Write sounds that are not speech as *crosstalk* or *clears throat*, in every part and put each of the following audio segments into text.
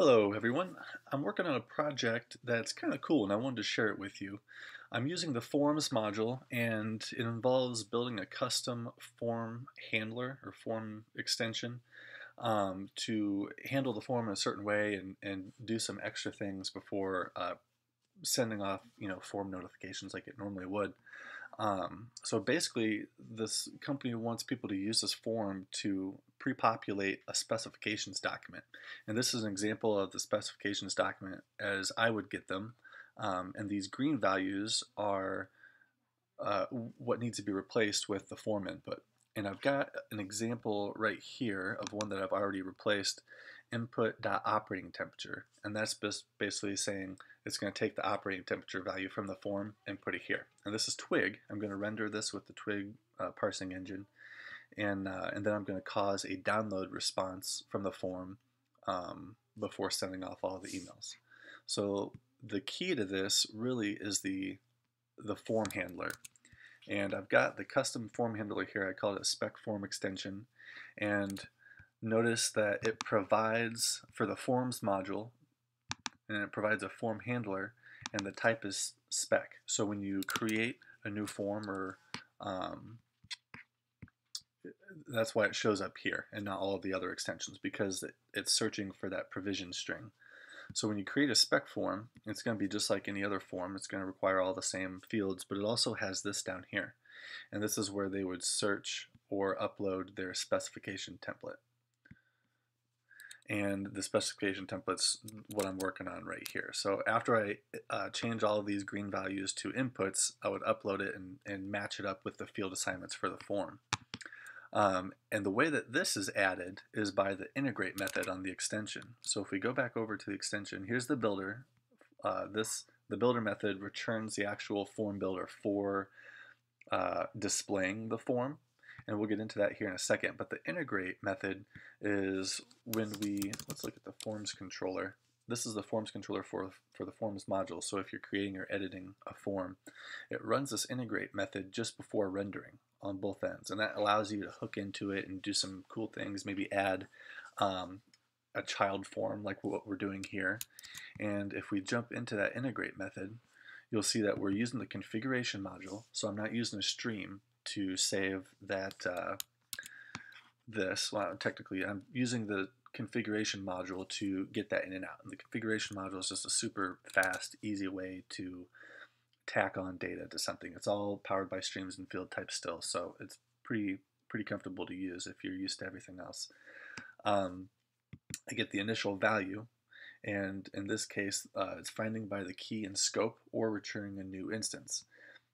Hello everyone. I'm working on a project that's kind of cool and I wanted to share it with you. I'm using the forms module and it involves building a custom form handler or form extension um, to handle the form in a certain way and, and do some extra things before uh, sending off you know form notifications like it normally would. Um, so basically, this company wants people to use this form to pre-populate a specifications document. And this is an example of the specifications document as I would get them. Um, and these green values are uh, what needs to be replaced with the form input. And I've got an example right here of one that I've already replaced input.operating temperature. And that's basically saying it's going to take the operating temperature value from the form and put it here. And this is Twig. I'm going to render this with the Twig uh, parsing engine. And, uh, and then I'm going to cause a download response from the form um, before sending off all the emails. So the key to this really is the, the form handler. And I've got the custom form handler here. I call it a spec form extension. And notice that it provides for the forms module and it provides a form handler and the type is spec. So when you create a new form or um, that's why it shows up here and not all of the other extensions because it, it's searching for that provision string. So when you create a spec form, it's going to be just like any other form. It's going to require all the same fields, but it also has this down here. And this is where they would search or upload their specification template and the specification template's what I'm working on right here. So after I uh, change all of these green values to inputs, I would upload it and, and match it up with the field assignments for the form. Um, and the way that this is added is by the integrate method on the extension. So if we go back over to the extension, here's the builder. Uh, this The builder method returns the actual form builder for uh, displaying the form and we'll get into that here in a second. But the integrate method is when we, let's look at the forms controller. This is the forms controller for, for the forms module. So if you're creating or editing a form, it runs this integrate method just before rendering on both ends. And that allows you to hook into it and do some cool things, maybe add um, a child form like what we're doing here. And if we jump into that integrate method, you'll see that we're using the configuration module. So I'm not using a stream to save that uh, this. Well, technically, I'm using the configuration module to get that in and out. And the configuration module is just a super fast, easy way to tack on data to something. It's all powered by streams and field types still, so it's pretty pretty comfortable to use if you're used to everything else. Um, I get the initial value, and in this case, uh, it's finding by the key and scope or returning a new instance.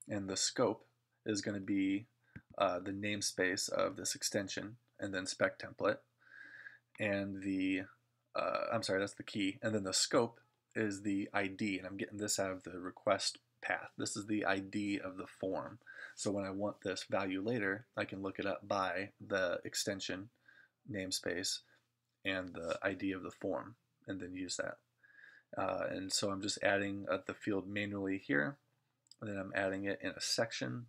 And the scope is going to be uh, the namespace of this extension and then spec template. And the, uh, I'm sorry, that's the key. And then the scope is the ID, and I'm getting this out of the request path. This is the ID of the form. So when I want this value later, I can look it up by the extension namespace and the ID of the form and then use that. Uh, and so I'm just adding uh, the field manually here, and then I'm adding it in a section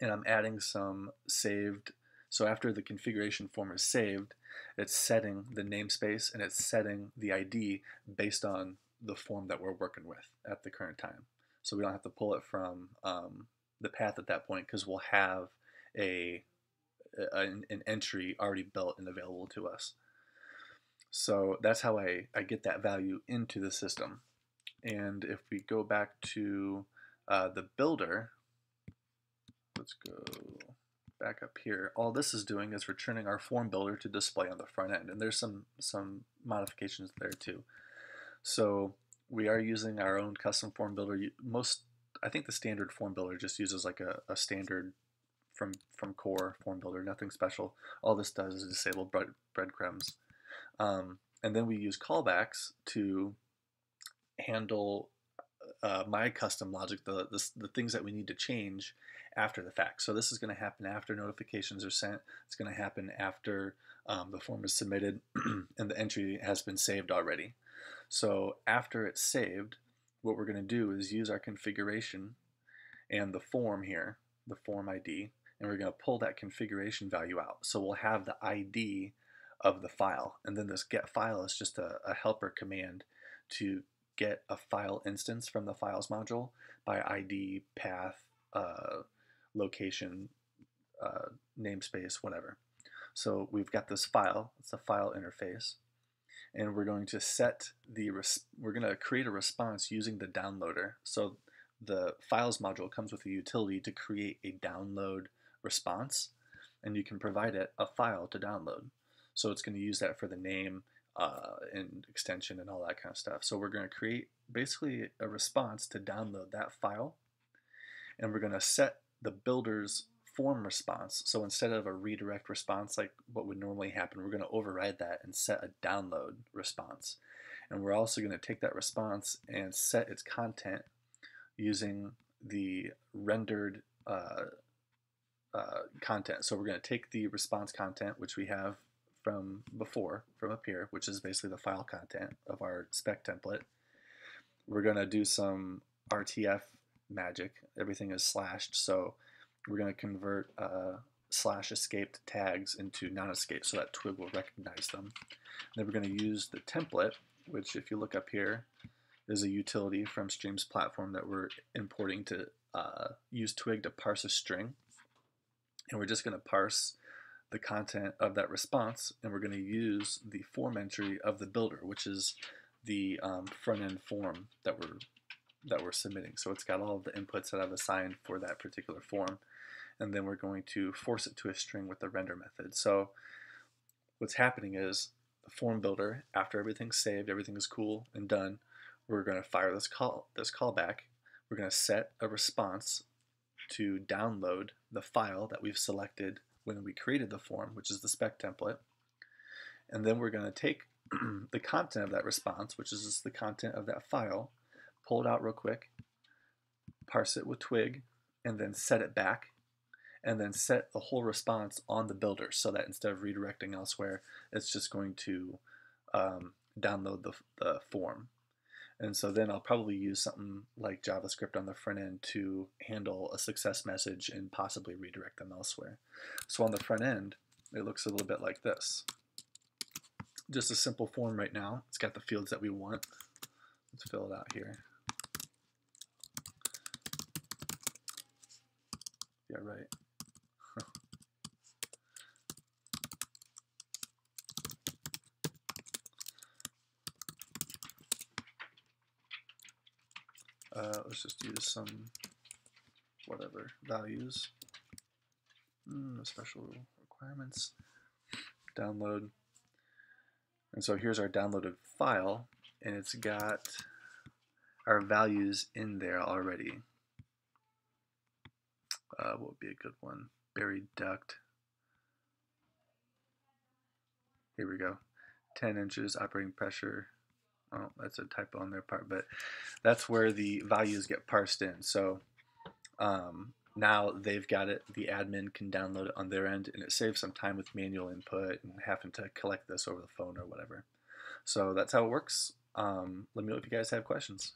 and I'm adding some saved. So after the configuration form is saved, it's setting the namespace and it's setting the ID based on the form that we're working with at the current time. So we don't have to pull it from um, the path at that point because we'll have a, a, an entry already built and available to us. So that's how I, I get that value into the system. And if we go back to uh, the builder, let's go back up here. All this is doing is returning our form builder to display on the front end, and there's some some modifications there too. So we are using our own custom form builder. Most, I think the standard form builder just uses like a, a standard from from core form builder, nothing special. All this does is disable bread, breadcrumbs. Um, and then we use callbacks to handle uh, my custom logic, the, the, the things that we need to change after the fact. So this is going to happen after notifications are sent. It's going to happen after um, the form is submitted *clears throat* and the entry has been saved already. So after it's saved, what we're going to do is use our configuration and the form here, the form ID, and we're going to pull that configuration value out. So we'll have the ID of the file. And then this get file is just a, a helper command to get a file instance from the files module by ID, path, uh, location, uh, namespace, whatever. So we've got this file, it's a file interface, and we're going to set the, we're going to create a response using the downloader. So the files module comes with a utility to create a download response, and you can provide it a file to download. So it's going to use that for the name uh, and extension and all that kind of stuff. So we're going to create basically a response to download that file, and we're going to set the builder's form response. So instead of a redirect response like what would normally happen, we're going to override that and set a download response. And we're also going to take that response and set its content using the rendered uh, uh, content. So we're going to take the response content, which we have from before, from up here, which is basically the file content of our spec template. We're going to do some RTF magic. Everything is slashed, so we're going to convert uh, slash escaped tags into non-escape so that Twig will recognize them. then we're going to use the template, which if you look up here, is a utility from Streams platform that we're importing to uh, use Twig to parse a string. And we're just going to parse the content of that response, and we're going to use the form entry of the builder, which is the um, front end form that we're that we're submitting. So it's got all of the inputs that I've assigned for that particular form and then we're going to force it to a string with the render method. So what's happening is the form builder, after everything's saved, everything is cool and done, we're going to fire this call this callback. We're going to set a response to download the file that we've selected when we created the form, which is the spec template. And then we're going to take *clears throat* the content of that response, which is just the content of that file, pull it out real quick, parse it with Twig, and then set it back and then set the whole response on the builder so that instead of redirecting elsewhere, it's just going to um, download the, the form. And so then I'll probably use something like JavaScript on the front end to handle a success message and possibly redirect them elsewhere. So on the front end, it looks a little bit like this. Just a simple form right now. It's got the fields that we want. Let's fill it out here. Yeah, right. Uh, let's just use some whatever values. Mm, special requirements. Download. And so here's our downloaded file, and it's got our values in there already. Uh, what would be a good one? Buried duct. Here we go. 10 inches operating pressure, Oh, that's a typo on their part, but that's where the values get parsed in. So um, now they've got it. The admin can download it on their end, and it saves some time with manual input and having to collect this over the phone or whatever. So that's how it works. Um, let me know if you guys have questions.